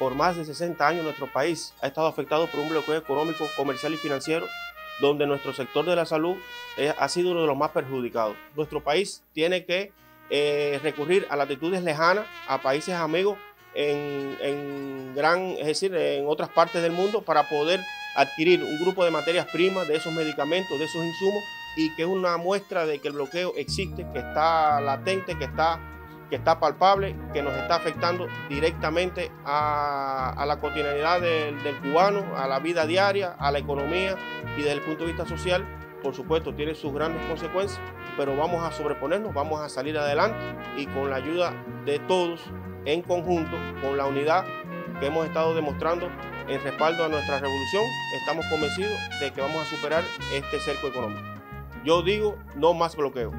por más de 60 años nuestro país ha estado afectado por un bloqueo económico, comercial y financiero, donde nuestro sector de la salud eh, ha sido uno de los más perjudicados. Nuestro país tiene que eh, recurrir a latitudes lejanas, a países amigos en, en, gran, es decir, en otras partes del mundo para poder adquirir un grupo de materias primas, de esos medicamentos, de esos insumos y que es una muestra de que el bloqueo existe, que está latente, que está, que está palpable, que nos está afectando directamente a, la cotidianidad del, cubano, a la vida diaria, a la economía y desde el punto de vista social, por supuesto, tiene sus grandes consecuencias, pero vamos a sobreponernos, vamos a salir adelante y con la ayuda de todos en conjunto, con la unidad que hemos estado demostrando en respaldo a nuestra revolución, estamos convencidos de que vamos a superar este cerco económico. Yo digo, no más bloqueo.